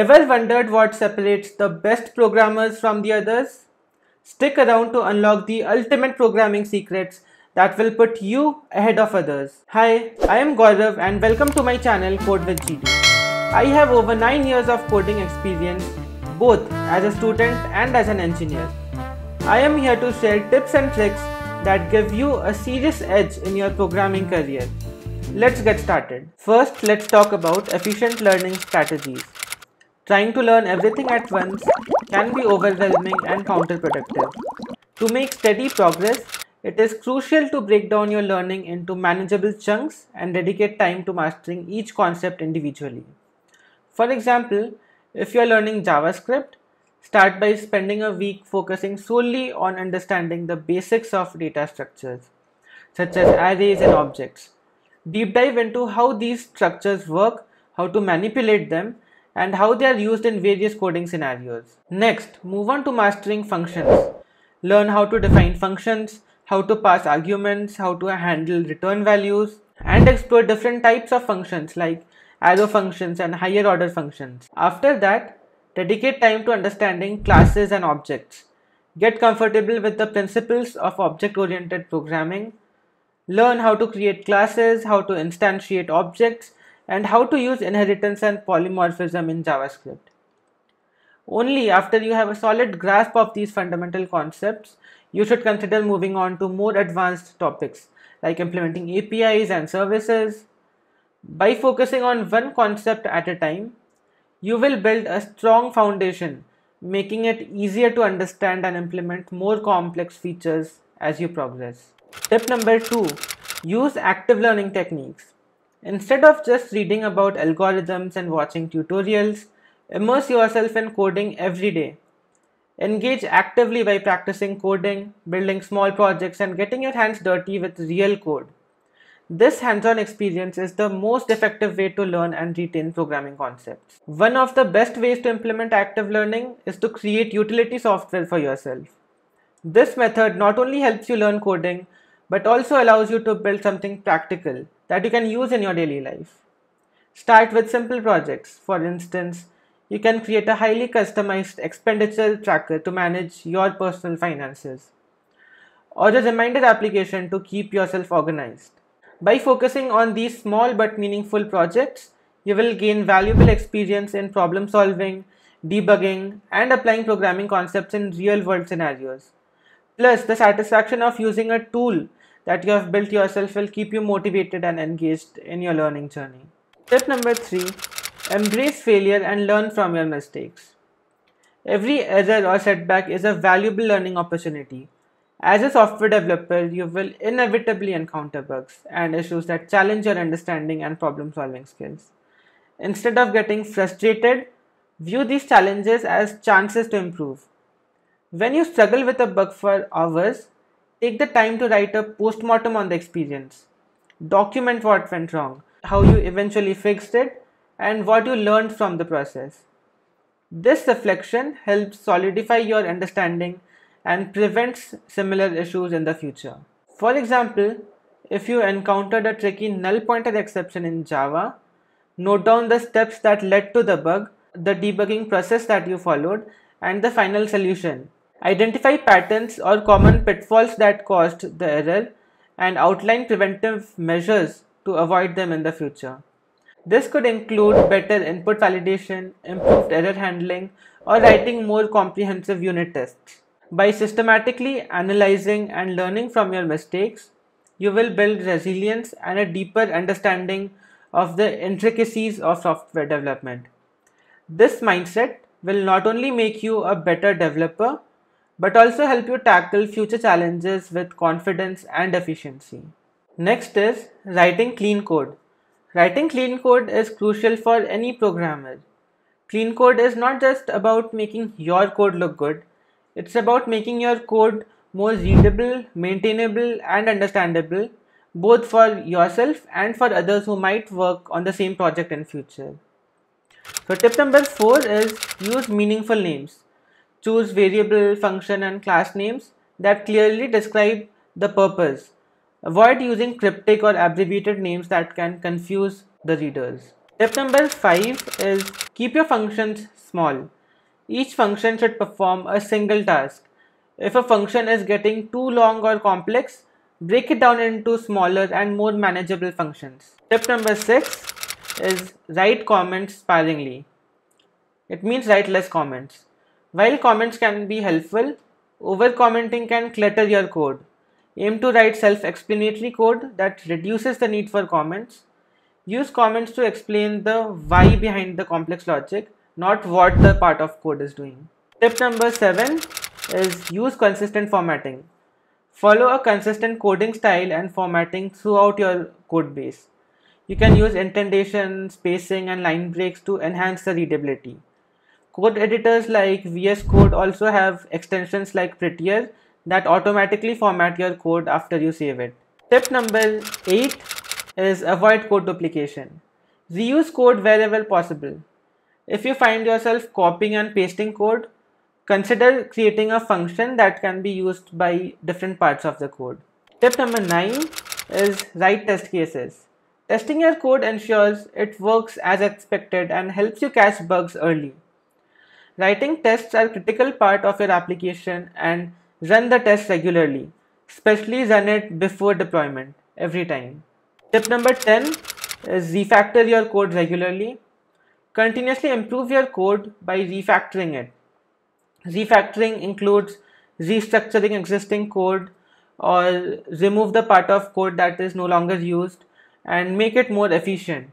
Ever wondered what separates the best programmers from the others? Stick around to unlock the ultimate programming secrets that will put you ahead of others. Hi, I am Gourav and welcome to my channel Code with GD. I have over 9 years of coding experience both as a student and as an engineer. I am here to share tips and tricks that give you a serious edge in your programming career. Let's get started. First, let's talk about efficient learning strategies. Trying to learn everything at once can be overwhelming and counterproductive. To make steady progress, it is crucial to break down your learning into manageable chunks and dedicate time to mastering each concept individually. For example, if you are learning JavaScript, start by spending a week focusing solely on understanding the basics of data structures, such as arrays and objects. Deep dive into how these structures work, how to manipulate them, and how they are used in various coding scenarios. Next, move on to mastering functions. Learn how to define functions, how to pass arguments, how to handle return values, and explore different types of functions like arrow functions and higher order functions. After that, dedicate time to understanding classes and objects. Get comfortable with the principles of object oriented programming. Learn how to create classes, how to instantiate objects, and how to use inheritance and polymorphism in JavaScript. Only after you have a solid grasp of these fundamental concepts, you should consider moving on to more advanced topics like implementing APIs and services. By focusing on one concept at a time, you will build a strong foundation, making it easier to understand and implement more complex features as you progress. Tip number two use active learning techniques. Instead of just reading about algorithms and watching tutorials, immerse yourself in coding every day. Engage actively by practicing coding, building small projects, and getting your hands dirty with real code. This hands on experience is the most effective way to learn and retain programming concepts. One of the best ways to implement active learning is to create utility software for yourself. This method not only helps you learn coding, but also allows you to build something practical that you can use in your daily life. Start with simple projects. For instance, you can create a highly customized expenditure tracker to manage your personal finances, or a reminder application to keep yourself organized. By focusing on these small but meaningful projects, you will gain valuable experience in problem solving, debugging, and applying programming concepts in real world scenarios. Plus, the satisfaction of using a tool that you have built yourself will keep you motivated and engaged in your learning journey. Tip number three embrace failure and learn from your mistakes. Every error or setback is a valuable learning opportunity. As a software developer, you will inevitably encounter bugs and issues that challenge your understanding and problem solving skills. Instead of getting frustrated, view these challenges as chances to improve. When you struggle with a bug for hours, Take the time to write a postmortem on the experience. Document what went wrong, how you eventually fixed it, and what you learned from the process. This reflection helps solidify your understanding and prevents similar issues in the future. For example, if you encountered a tricky null pointer exception in Java, note down the steps that led to the bug, the debugging process that you followed, and the final solution Identify patterns or common pitfalls that caused the error and outline preventive measures to avoid them in the future. This could include better input validation, improved error handling, or writing more comprehensive unit tests. By systematically analyzing and learning from your mistakes, you will build resilience and a deeper understanding of the intricacies of software development. This mindset will not only make you a better developer but also help you tackle future challenges with confidence and efficiency. Next is writing clean code. Writing clean code is crucial for any programmer. Clean code is not just about making your code look good, it's about making your code more readable, maintainable, and understandable both for yourself and for others who might work on the same project in future. So tip number 4 is use meaningful names. Choose variable, function and class names that clearly describe the purpose. Avoid using cryptic or abbreviated names that can confuse the readers. Tip number 5 is keep your functions small. Each function should perform a single task. If a function is getting too long or complex, break it down into smaller and more manageable functions. Tip number 6 is write comments sparingly. It means write less comments. While comments can be helpful, over commenting can clutter your code. Aim to write self explanatory code that reduces the need for comments. Use comments to explain the why behind the complex logic, not what the part of code is doing. Tip number 7 is use consistent formatting. Follow a consistent coding style and formatting throughout your code base. You can use indentation, spacing, and line breaks to enhance the readability. Code editors like VS Code also have extensions like Prettier that automatically format your code after you save it. Tip number 8 is avoid code duplication. Reuse code wherever possible. If you find yourself copying and pasting code, consider creating a function that can be used by different parts of the code. Tip number 9 is write test cases. Testing your code ensures it works as expected and helps you catch bugs early. Writing tests are critical part of your application and Run the test regularly, especially run it before deployment every time. Tip number 10 is refactor your code regularly. Continuously improve your code by refactoring it. Refactoring includes restructuring existing code or remove the part of code that is no longer used and make it more efficient.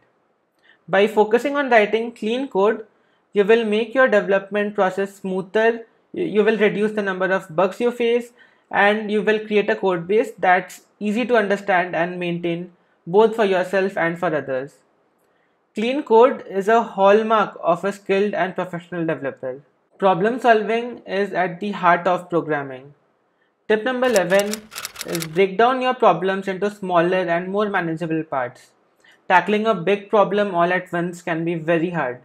By focusing on writing clean code, you will make your development process smoother you will reduce the number of bugs you face and you will create a code base that's easy to understand and maintain both for yourself and for others. Clean code is a hallmark of a skilled and professional developer. Problem solving is at the heart of programming. Tip number 11 is break down your problems into smaller and more manageable parts. Tackling a big problem all at once can be very hard.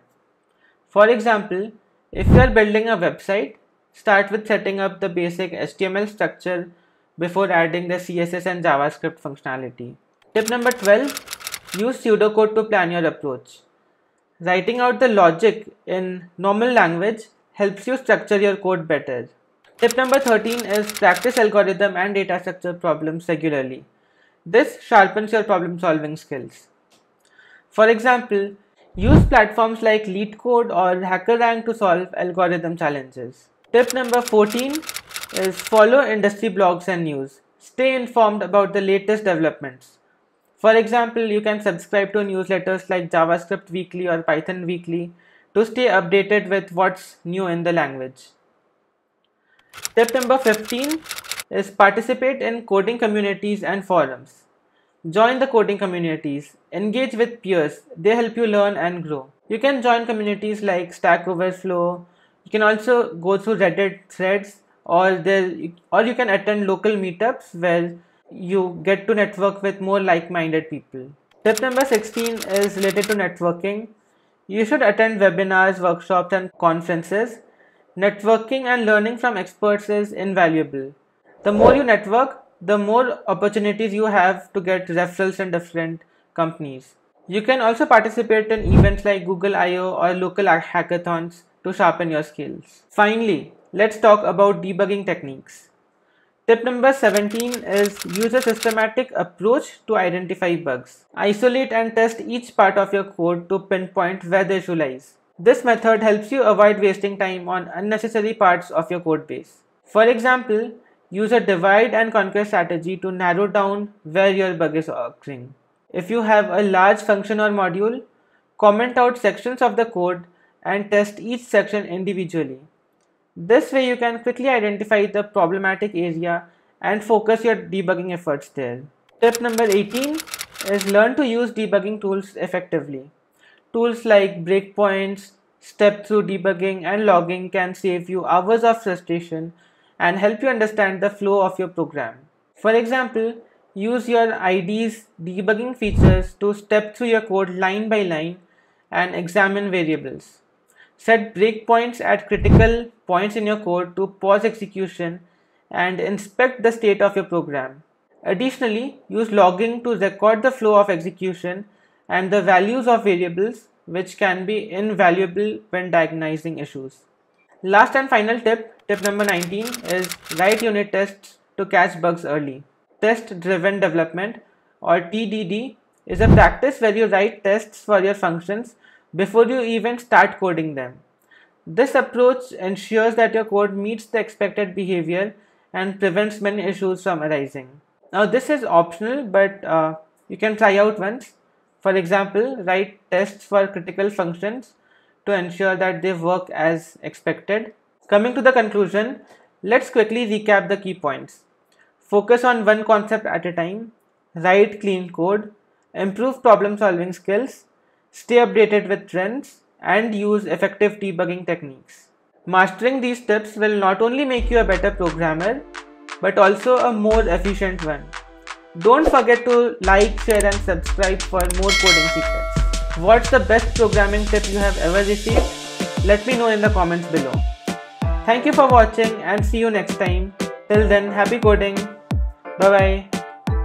For example, if you are building a website, Start with setting up the basic HTML structure before adding the CSS and JavaScript functionality. Tip number 12 Use pseudocode to plan your approach. Writing out the logic in normal language helps you structure your code better. Tip number 13 is practice algorithm and data structure problems regularly. This sharpens your problem solving skills. For example, use platforms like LeetCode or HackerRank to solve algorithm challenges. Tip number 14 is follow industry blogs and news. Stay informed about the latest developments. For example, you can subscribe to newsletters like JavaScript Weekly or Python Weekly to stay updated with what's new in the language. Tip number 15 is participate in coding communities and forums. Join the coding communities. Engage with peers. They help you learn and grow. You can join communities like Stack Overflow, you can also go through reddit threads or there or you can attend local meetups where you get to network with more like-minded people tip number 16 is related to networking you should attend webinars workshops and conferences networking and learning from experts is invaluable the more you network the more opportunities you have to get referrals in different companies you can also participate in events like google io or local hackathons to sharpen your skills. Finally, let's talk about debugging techniques. Tip number 17 is use a systematic approach to identify bugs. Isolate and test each part of your code to pinpoint where the issue lies. This method helps you avoid wasting time on unnecessary parts of your code base. For example, use a divide and conquer strategy to narrow down where your bug is occurring. If you have a large function or module, comment out sections of the code and test each section individually. This way you can quickly identify the problematic area and focus your debugging efforts there. Tip number 18 is learn to use debugging tools effectively. Tools like breakpoints, step through debugging and logging can save you hours of frustration and help you understand the flow of your program. For example, use your IDE's debugging features to step through your code line by line and examine variables. Set breakpoints at critical points in your code to pause execution and inspect the state of your program. Additionally, use logging to record the flow of execution and the values of variables which can be invaluable when diagnosing issues. Last and final tip, tip number 19 is write unit tests to catch bugs early. Test driven development or TDD is a practice where you write tests for your functions before you even start coding them. This approach ensures that your code meets the expected behavior and prevents many issues from arising. Now this is optional but uh, you can try out once. For example, write tests for critical functions to ensure that they work as expected. Coming to the conclusion, let's quickly recap the key points. Focus on one concept at a time, write clean code, improve problem solving skills, stay updated with trends, and use effective debugging techniques. Mastering these tips will not only make you a better programmer, but also a more efficient one. Don't forget to like, share and subscribe for more coding secrets. What's the best programming tip you have ever received? Let me know in the comments below. Thank you for watching and see you next time. Till then, happy coding. Bye bye.